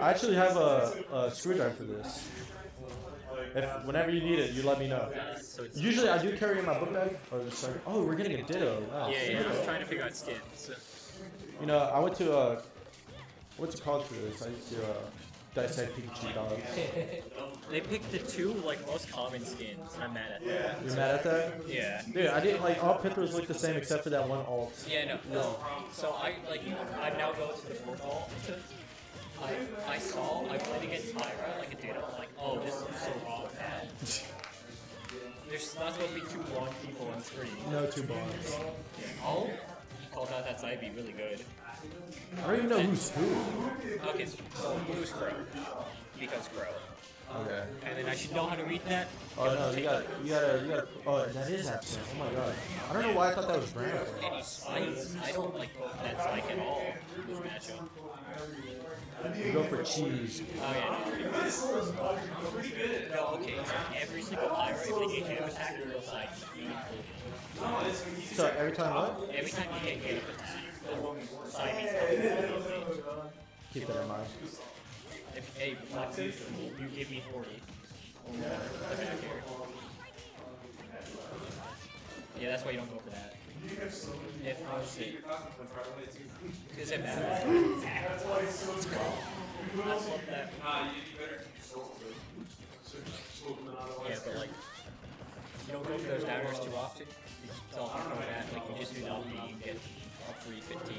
I actually have a, a screwdriver for this. If whenever you need it, you let me know. So Usually I do carry in my book bag. Or just like, oh, we're getting a ditto. Nice. yeah, yeah. I was trying to figure out skins. You know, I went to uh, what's it called for this? I used to uh, dissect Pikachu dogs. They picked the two like most common skins, I'm mad at that. You're mad at that? Yeah. Dude, I didn't like all Pithras look the same except for that one alt. Yeah, no, no. So I like I now go to the fourth hall. I I saw I played against Tyra like a ditto. I'm like, oh, this is so wrong, man. There's not supposed to be two blonde people on screen. No two bonds. Oh, he called out that's Ivy really good. I don't even know who's who. Uh, okay, so who's Crow? Because Crow. Okay. And then I should know how to read that. Oh no, you got you gotta you gotta. Oh, that is Absnt. Oh my god. I don't know why I thought that was Brandon. And he. I don't like that spike at all. This matchup. You go for cheese. Oh yeah. No, No, okay. So every single Pyra, if they get hit attack, it goes like So every time what? every time you hit attack, side needs Keep that in mind. If a flexes, you give me 40. The. Yeah, that's why you don't go for that. If I see. Because it matters. Let's go. I love that. Yeah, but like, you don't go those too often. It's all from that. Like, you just do get a free 15.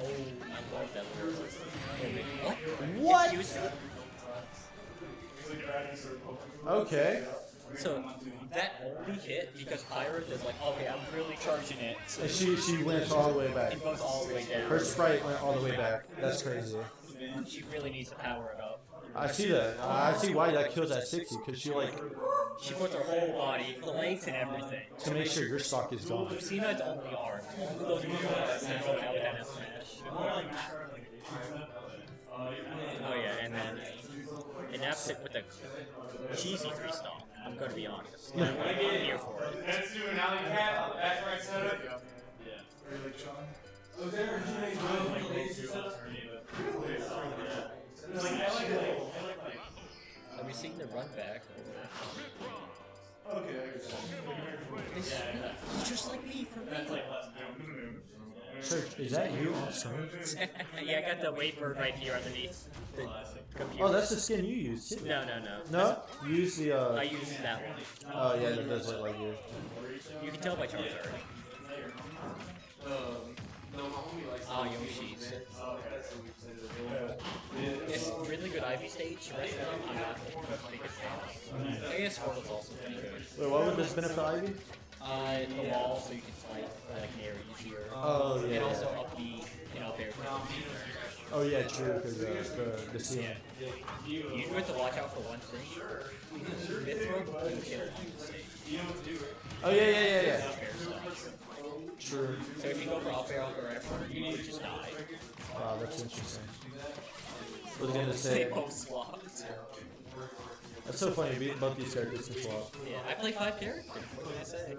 Oh, I love that. Oh. What? What? Okay. So that only hit because Pyra is like, okay, I'm really charging it. So And she she went all the way back. it goes all the way down. Her sprite went all the way back. That's crazy. She really needs to power it up. I see that. I see why that kills at 60 because she like She puts her whole body, the legs and everything. to make sure your stock is gone. Lucina's only. Only those central Alabama smash. Oh yeah, and then it naps it with a cheesy three stomp. I'm gonna be honest. I'm here for it. Let's do an alley cat. That's right setup. Have It's, it's just like me from me. Search, is that you also? yeah, I got the wait bird right here underneath the computer. Oh, that's the skin you use. too. No, no, no. No? You use the, I uh, use that one. oh yeah, that does look like you. You can tell by Charizard. Ah, Yoshi's. It's really good Ivy stage. The rest of them, I'm not the biggest fan. I guess Squirtle's also pretty good. Wait, what would this benefit Ivy? Uh, the wall, so you can slide like near easier. Oh, yeah. And also up the, you know, there. Oh yeah, true, because uh, the, the ceiling. You do have to watch out for one thing. Mythrope will kill you. Oh yeah, yeah, yeah, yeah. True. So if you go for up air or effort, you would just die. Wow, that's interesting. Was gonna They say, both swapped. That's so funny, be- both these characters can swap. Yeah, I play five characters. What can I say?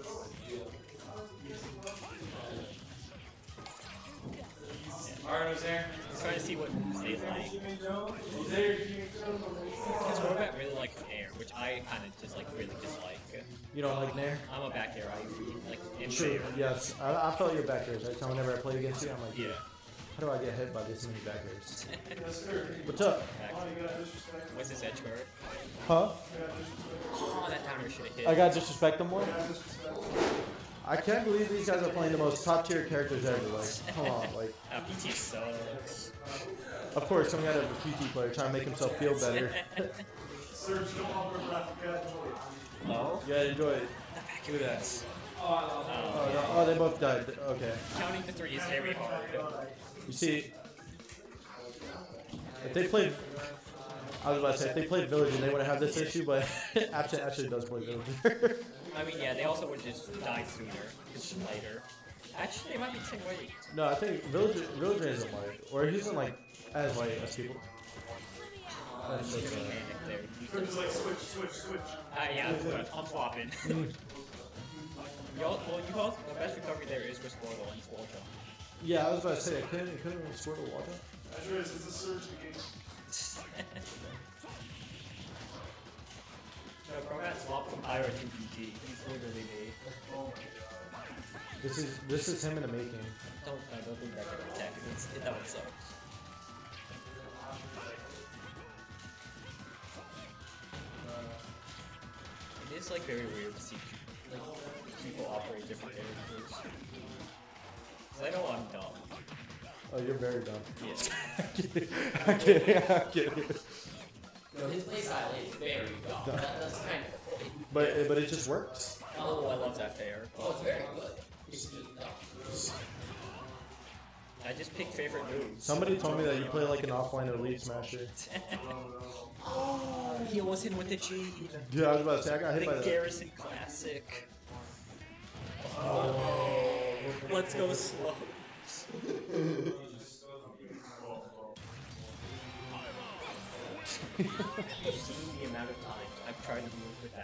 Alright, was there? Just trying to see what stays like. Because Robot really likes air, which I kind of just like really dislike. You don't like Nair? I'm a back air, I like in True, air. yes. I, I felt your backers. Every time whenever I play against you, I'm like, Yeah. How do I get hit by this many backers? What's up? What's his edge guard? Huh? Oh, that downer should have hit. I got disrespect them more? I can't believe these guys are playing the most top tier characters ever. Like, come on, like, Uh, PT sucks. of course, coming out of a PT player trying to make himself feel better. oh? yeah, enjoy it. Look at that. Oh, no. oh, they both died. Okay. Counting to three is very hard. You see, if they played, I was about to say, if they played Villager, they wouldn't have this issue, but Absnt actually does play Villager. I mean, yeah, they also would just die sooner. It's lighter. Actually, they might be the same weight. no, I think Villager, Villager isn't light, or he isn't like as light as people. Uh, That's you so can sad. panic there. It's like switch, switch, switch. Uh, yeah, I'm, swapping. Y'all, well, you both, the best recovery there is with Squirtle and Squirtle. Yeah, I was about to say, I couldn't, I couldn't Squirtle water. That's right, it's a surge game. no, Cromat swapped from Pyra to BG. He's literally me. Oh my god. This is this is him in the making. Don't, I don't think that can attack. It's, it, that would suck. Uh, it is like very weird to see like people operate different characters. 'Cause I know I'm dumb. Oh, you're very dumb. Yeah. I'm kidding. I'm kidding. I'm kidding. No, his playstyle is very dumb. That, that's kind of the point. But but it just works. oh, I love that fair. Oh, it's very good. It's just dumb. I just picked favorite moves. Somebody told me that you play like an offline elite smasher. oh, he almost hit with the G. Yeah, I was about to say I got hit The by that. Garrison Classic. Oh, let's go slow. The amount of time I've tried to move with that